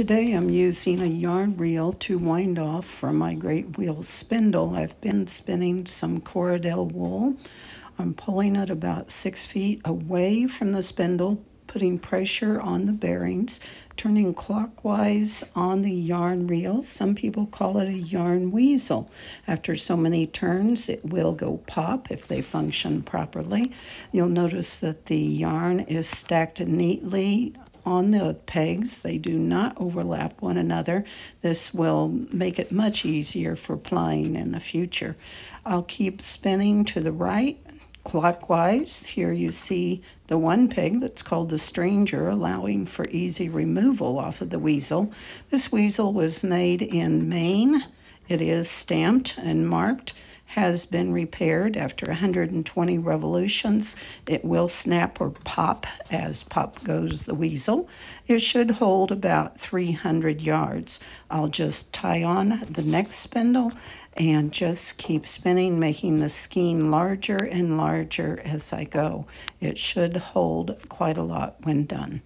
Today I'm using a yarn reel to wind off from my great wheel spindle. I've been spinning some Corriedale wool. I'm pulling it about six feet away from the spindle, putting pressure on the bearings, turning clockwise on the yarn reel. Some people call it a yarn weasel. After so many turns, it will go pop if they function properly. You'll notice that the yarn is stacked neatly on the pegs. They do not overlap one another. This will make it much easier for plying in the future. I'll keep spinning to the right clockwise. Here you see the one peg that's called the stranger, allowing for easy removal off of the weasel. This weasel was made in Maine. It is stamped and marked has been repaired after 120 revolutions. It will snap or pop as pop goes the weasel. It should hold about 300 yards. I'll just tie on the next spindle and just keep spinning, making the skein larger and larger as I go. It should hold quite a lot when done.